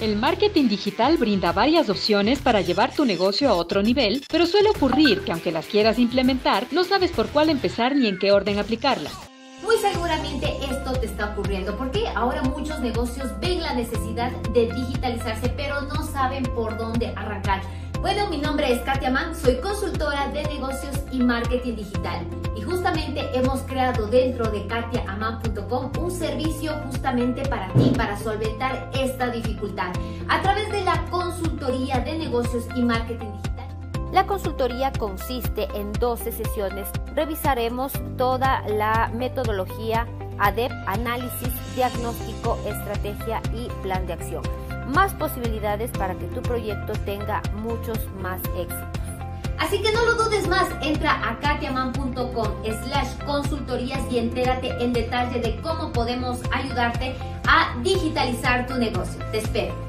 El marketing digital brinda varias opciones para llevar tu negocio a otro nivel, pero suele ocurrir que aunque las quieras implementar, no sabes por cuál empezar ni en qué orden aplicarlas. Muy seguramente esto te está ocurriendo porque ahora muchos negocios ven la necesidad de digitalizarse pero no saben por dónde arrancar. Bueno, mi nombre es Katia Mann, soy consultora de negocios y marketing digital y justamente hemos creado dentro de katiaaman.com un servicio justamente para ti, para solventar esta dificultad a través de la consultoría de negocios y marketing digital. La consultoría consiste en 12 sesiones. Revisaremos toda la metodología ADEP, análisis, diagnóstico, estrategia y plan de acción más posibilidades para que tu proyecto tenga muchos más éxitos. Así que no lo dudes más, entra a katiaman.com slash consultorías y entérate en detalle de cómo podemos ayudarte a digitalizar tu negocio. Te espero.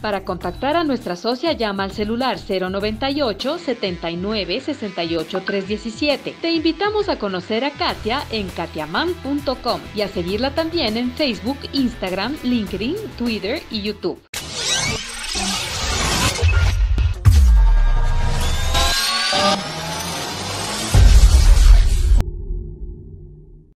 Para contactar a nuestra socia llama al celular 098 79 68 317. Te invitamos a conocer a Katia en katiaman.com y a seguirla también en Facebook, Instagram, LinkedIn, Twitter y YouTube.